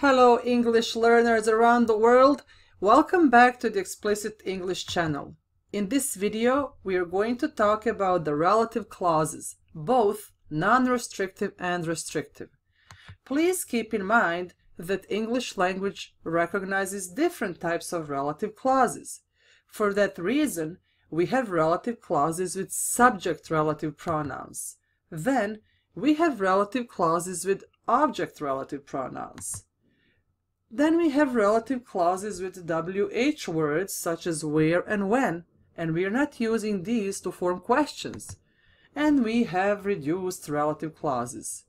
Hello English learners around the world. Welcome back to the Explicit English channel. In this video, we are going to talk about the relative clauses, both non-restrictive and restrictive. Please keep in mind that English language recognizes different types of relative clauses. For that reason, we have relative clauses with subject relative pronouns. Then, we have relative clauses with object relative pronouns. Then we have relative clauses with WH words such as where and when, and we are not using these to form questions. And we have reduced relative clauses.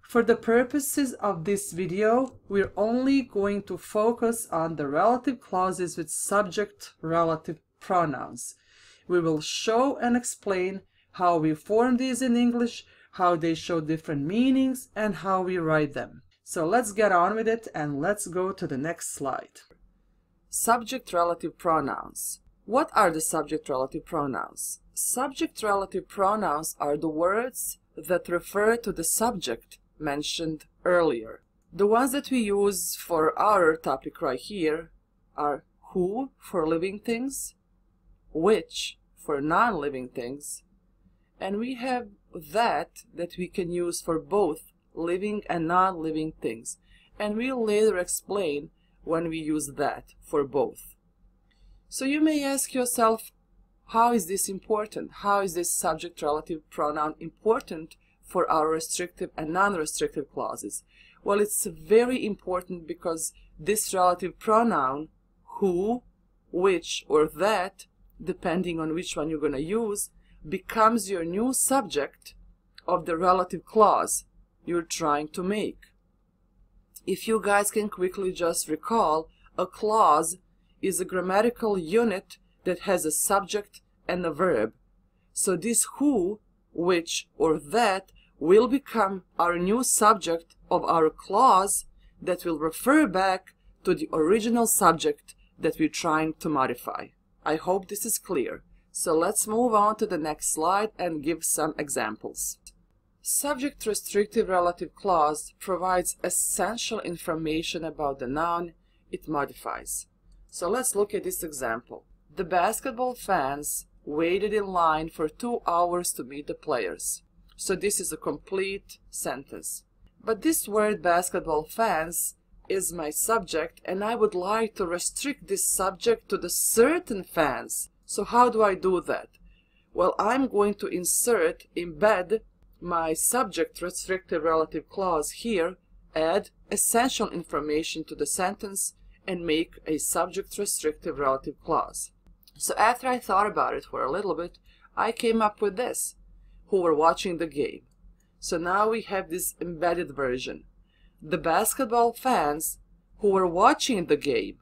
For the purposes of this video, we're only going to focus on the relative clauses with subject relative pronouns. We will show and explain how we form these in English, how they show different meanings, and how we write them. So let's get on with it and let's go to the next slide. Subject relative pronouns. What are the subject relative pronouns? Subject relative pronouns are the words that refer to the subject mentioned earlier. The ones that we use for our topic right here are who for living things, which for non-living things, and we have that that we can use for both living and non-living things, and we'll later explain when we use that for both. So you may ask yourself, how is this important? How is this subject relative pronoun important for our restrictive and non-restrictive clauses? Well, it's very important because this relative pronoun, who, which, or that, depending on which one you're going to use, becomes your new subject of the relative clause you're trying to make. If you guys can quickly just recall, a clause is a grammatical unit that has a subject and a verb. So this who, which, or that will become our new subject of our clause that will refer back to the original subject that we're trying to modify. I hope this is clear. So let's move on to the next slide and give some examples. Subject restrictive relative clause provides essential information about the noun it modifies. So let's look at this example. The basketball fans waited in line for two hours to meet the players. So this is a complete sentence. But this word basketball fans is my subject and I would like to restrict this subject to the certain fans. So how do I do that? Well, I'm going to insert, embed my subject restrictive relative clause here, add essential information to the sentence and make a subject restrictive relative clause. So after I thought about it for a little bit, I came up with this, who were watching the game. So now we have this embedded version. The basketball fans who were watching the game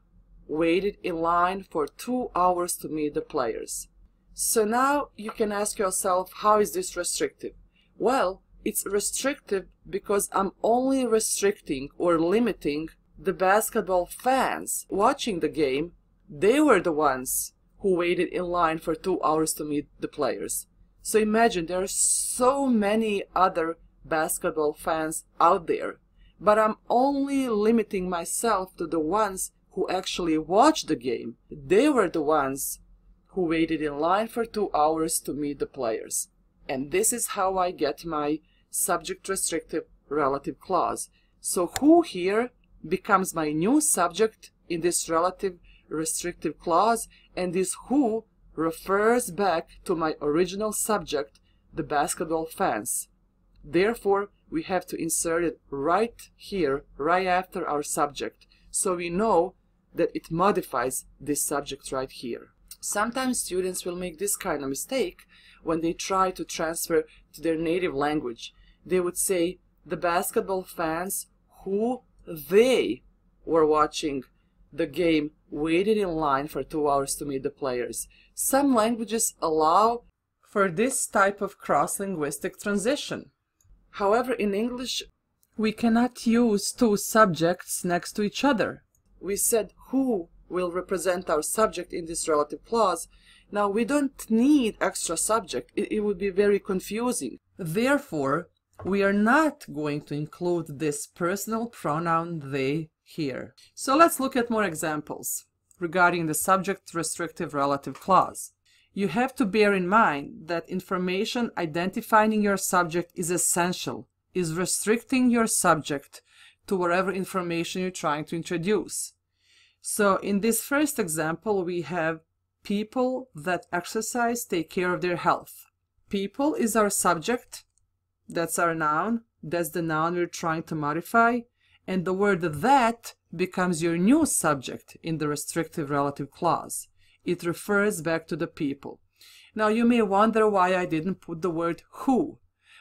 waited in line for two hours to meet the players. So now you can ask yourself, how is this restrictive? Well, it's restrictive because I'm only restricting or limiting the basketball fans watching the game. They were the ones who waited in line for two hours to meet the players. So imagine there are so many other basketball fans out there, but I'm only limiting myself to the ones who actually watched the game. They were the ones who waited in line for two hours to meet the players. And this is how I get my subject restrictive relative clause. So who here becomes my new subject in this relative restrictive clause and this who refers back to my original subject, the basketball fans. Therefore, we have to insert it right here, right after our subject, so we know that it modifies this subject right here. Sometimes students will make this kind of mistake when they try to transfer to their native language. They would say the basketball fans who they were watching the game waited in line for two hours to meet the players. Some languages allow for this type of cross-linguistic transition. However, in English, we cannot use two subjects next to each other. We said who will represent our subject in this relative clause now we don't need extra subject, it, it would be very confusing. Therefore, we are not going to include this personal pronoun they here. So let's look at more examples regarding the subject restrictive relative clause. You have to bear in mind that information identifying your subject is essential, is restricting your subject to whatever information you're trying to introduce. So in this first example, we have people that exercise take care of their health. People is our subject, that's our noun, that's the noun we're trying to modify, and the word that becomes your new subject in the restrictive relative clause. It refers back to the people. Now you may wonder why I didn't put the word who.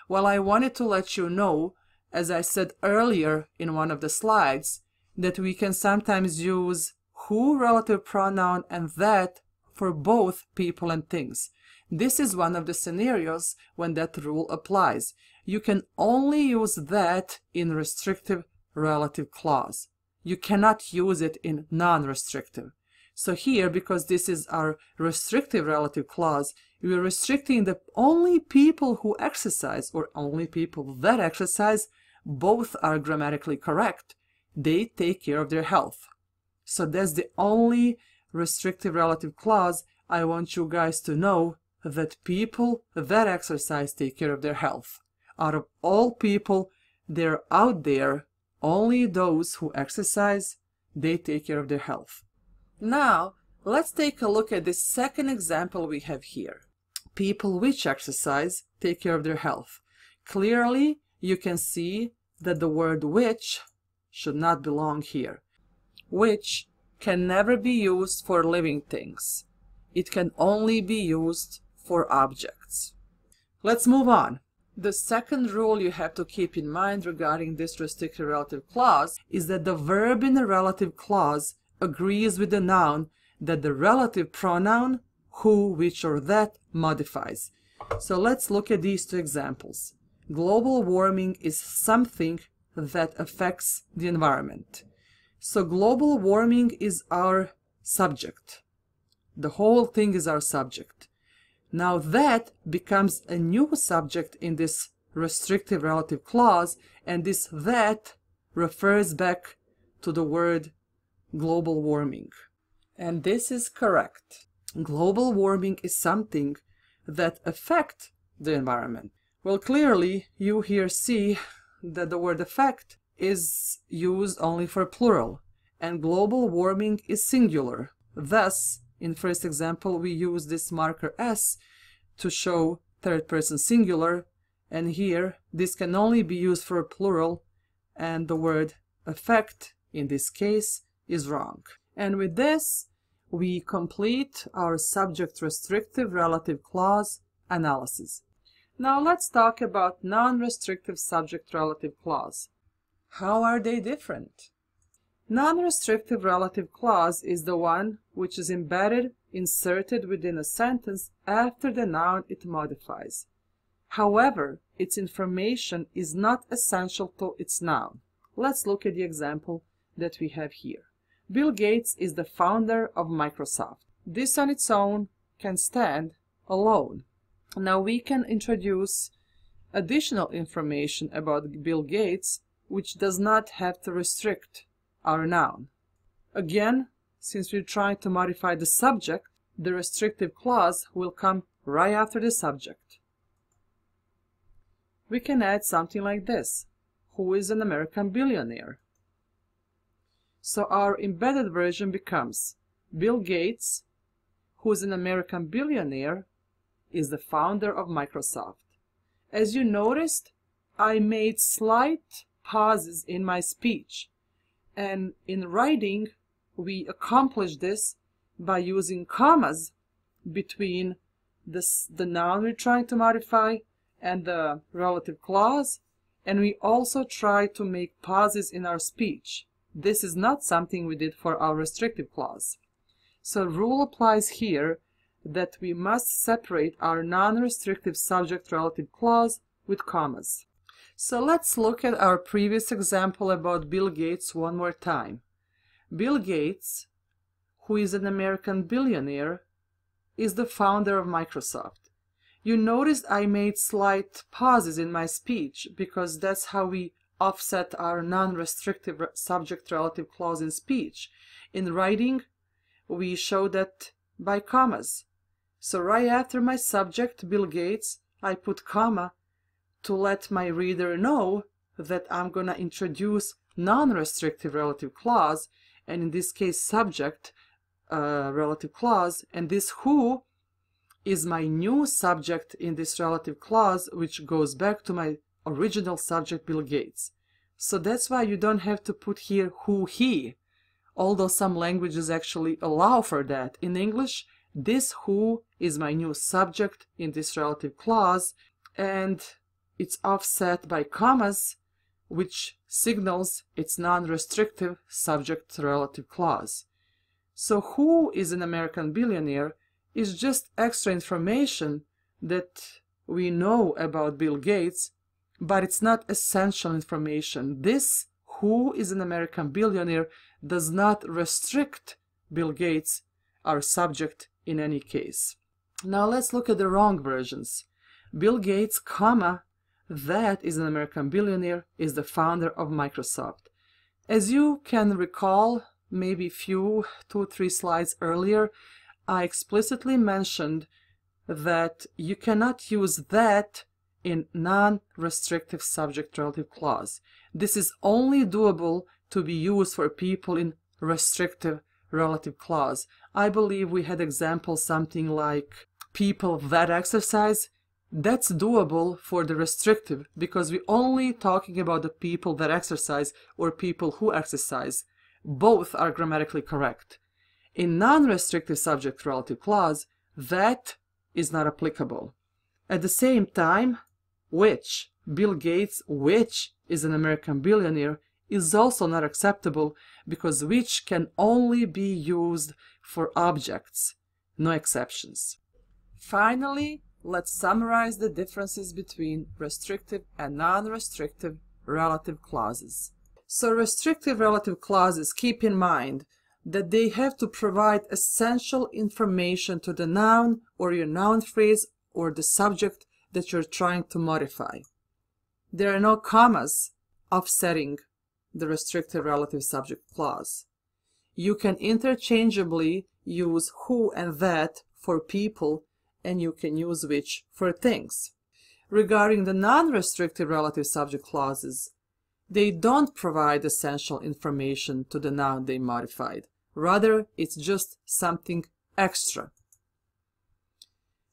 Well, I wanted to let you know, as I said earlier in one of the slides, that we can sometimes use who relative pronoun and that for both people and things. This is one of the scenarios when that rule applies. You can only use that in restrictive relative clause. You cannot use it in non-restrictive. So here, because this is our restrictive relative clause, we're restricting the only people who exercise or only people that exercise. Both are grammatically correct. They take care of their health. So that's the only restrictive relative clause I want you guys to know that people that exercise take care of their health. Out of all people, they're out there only those who exercise, they take care of their health. Now, let's take a look at the second example we have here. People which exercise take care of their health. Clearly, you can see that the word which should not belong here. Which can never be used for living things. It can only be used for objects. Let's move on. The second rule you have to keep in mind regarding this restrictive relative clause is that the verb in the relative clause agrees with the noun that the relative pronoun who, which, or that modifies. So let's look at these two examples. Global warming is something that affects the environment. So global warming is our subject. The whole thing is our subject. Now that becomes a new subject in this restrictive relative clause, and this that refers back to the word global warming. And this is correct. Global warming is something that affect the environment. Well, clearly you here see that the word effect is used only for plural, and global warming is singular. Thus, in first example, we use this marker S to show third person singular, and here this can only be used for plural, and the word effect in this case is wrong. And with this, we complete our subject restrictive relative clause analysis. Now let's talk about non-restrictive subject relative clause. How are they different? Non-restrictive relative clause is the one which is embedded, inserted within a sentence after the noun it modifies. However, its information is not essential to its noun. Let's look at the example that we have here. Bill Gates is the founder of Microsoft. This on its own can stand alone. Now we can introduce additional information about Bill Gates which does not have to restrict our noun. Again, since we're trying to modify the subject, the restrictive clause will come right after the subject. We can add something like this. Who is an American billionaire? So our embedded version becomes Bill Gates, who is an American billionaire, is the founder of Microsoft. As you noticed, I made slight pauses in my speech and in writing, we accomplish this by using commas between this, the noun we're trying to modify and the relative clause. And we also try to make pauses in our speech. This is not something we did for our restrictive clause. So rule applies here that we must separate our non-restrictive subject relative clause with commas. So let's look at our previous example about Bill Gates one more time. Bill Gates, who is an American billionaire, is the founder of Microsoft. You noticed I made slight pauses in my speech because that's how we offset our non-restrictive subject relative clause in speech. In writing, we show that by commas. So right after my subject, Bill Gates, I put comma to let my reader know that I'm to introduce non-restrictive relative clause, and in this case subject uh, relative clause, and this who is my new subject in this relative clause, which goes back to my original subject, Bill Gates. So that's why you don't have to put here who he, although some languages actually allow for that. In English, this who is my new subject in this relative clause, and it's offset by commas, which signals its non-restrictive subject relative clause. So who is an American billionaire is just extra information that we know about Bill Gates, but it's not essential information. This who is an American billionaire does not restrict Bill Gates, our subject, in any case. Now let's look at the wrong versions. Bill Gates, comma, that is an American billionaire, is the founder of Microsoft. As you can recall, maybe few, two, or three slides earlier, I explicitly mentioned that you cannot use that in non-restrictive subject relative clause. This is only doable to be used for people in restrictive relative clause. I believe we had examples something like people that exercise that's doable for the restrictive because we're only talking about the people that exercise or people who exercise. Both are grammatically correct. In non-restrictive subject relative clause, that is not applicable. At the same time, which, Bill Gates, which is an American billionaire, is also not acceptable because which can only be used for objects, no exceptions. Finally, let's summarize the differences between restrictive and non-restrictive relative clauses. So restrictive relative clauses keep in mind that they have to provide essential information to the noun or your noun phrase or the subject that you're trying to modify. There are no commas offsetting the restrictive relative subject clause. You can interchangeably use who and that for people and you can use which for things. Regarding the non-restrictive relative subject clauses, they don't provide essential information to the noun they modified. Rather, it's just something extra.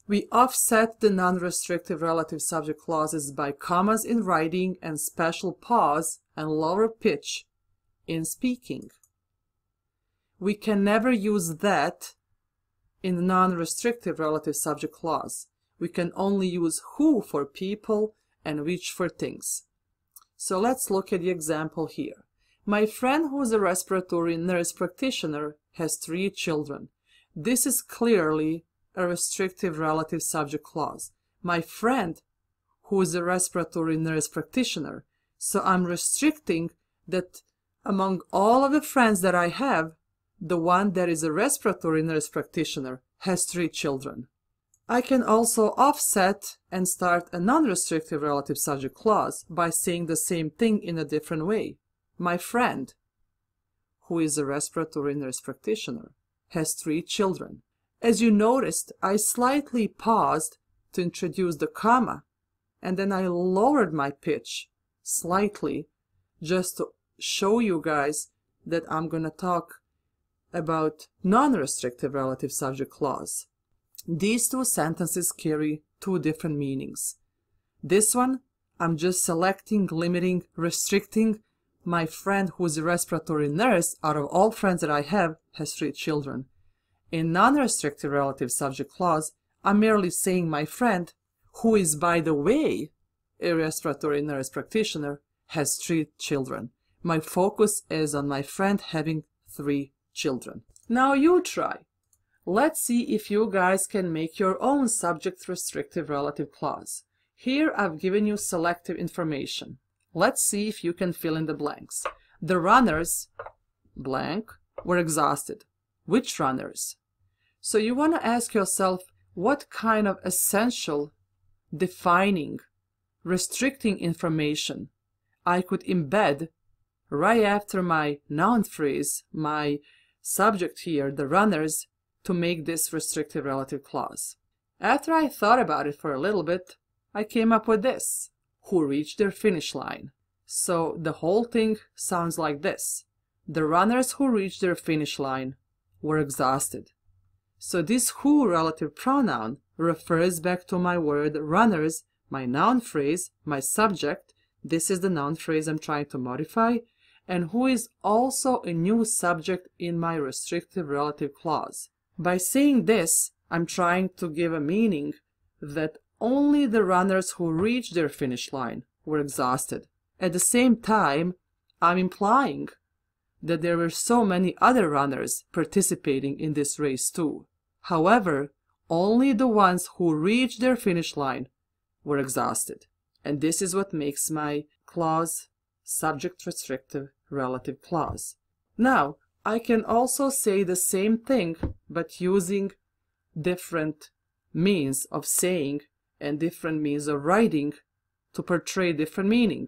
We offset the non-restrictive relative subject clauses by commas in writing and special pause and lower pitch in speaking. We can never use that in the non-restrictive relative subject clause. We can only use who for people and which for things. So let's look at the example here. My friend who is a respiratory nurse practitioner has three children. This is clearly a restrictive relative subject clause. My friend who is a respiratory nurse practitioner. So I'm restricting that among all of the friends that I have, the one that is a respiratory nurse practitioner has three children. I can also offset and start a non-restrictive relative subject clause by saying the same thing in a different way. My friend, who is a respiratory nurse practitioner, has three children. As you noticed, I slightly paused to introduce the comma, and then I lowered my pitch slightly just to show you guys that I'm going to talk about non-restrictive relative subject clause. These two sentences carry two different meanings. This one, I'm just selecting, limiting, restricting. My friend who's a respiratory nurse, out of all friends that I have, has three children. In non-restrictive relative subject clause, I'm merely saying my friend, who is by the way a respiratory nurse practitioner, has three children. My focus is on my friend having three children. Now you try. Let's see if you guys can make your own subject restrictive relative clause. Here I've given you selective information. Let's see if you can fill in the blanks. The runners, blank, were exhausted. Which runners? So you want to ask yourself what kind of essential defining, restricting information, I could embed right after my noun phrase, my subject here, the runners, to make this restrictive relative clause. After I thought about it for a little bit, I came up with this, who reached their finish line. So the whole thing sounds like this. The runners who reached their finish line were exhausted. So this who relative pronoun refers back to my word runners, my noun phrase, my subject. This is the noun phrase I'm trying to modify, and who is also a new subject in my restrictive relative clause. By saying this, I'm trying to give a meaning that only the runners who reached their finish line were exhausted. At the same time, I'm implying that there were so many other runners participating in this race too. However, only the ones who reached their finish line were exhausted. And this is what makes my clause subject restrictive relative clause. Now, I can also say the same thing, but using different means of saying and different means of writing to portray different meaning.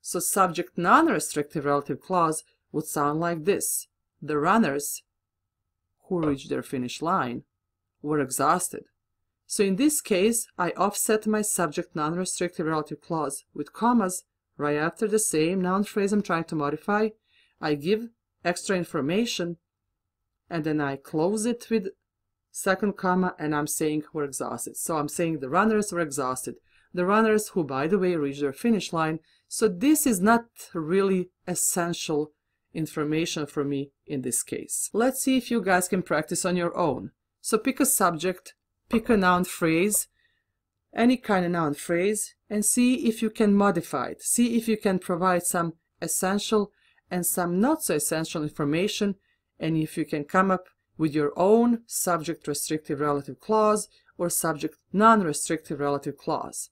So subject non-restrictive relative clause would sound like this. The runners who reached their finish line were exhausted. So in this case, I offset my subject non-restrictive relative clause with commas right after the same noun phrase I'm trying to modify. I give extra information and then I close it with second comma and I'm saying we're exhausted. So I'm saying the runners were exhausted. The runners who, by the way, reached their finish line. So this is not really essential information for me in this case. Let's see if you guys can practice on your own. So pick a subject, pick a noun phrase, any kind of noun phrase, and see if you can modify it. See if you can provide some essential and some not so essential information, and if you can come up with your own subject restrictive relative clause or subject non-restrictive relative clause.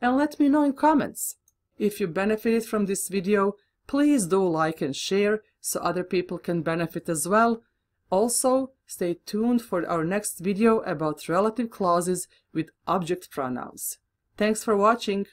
And let me know in comments. If you benefited from this video, please do like and share so other people can benefit as well. Also, stay tuned for our next video about relative clauses with object pronouns. Thanks for watching!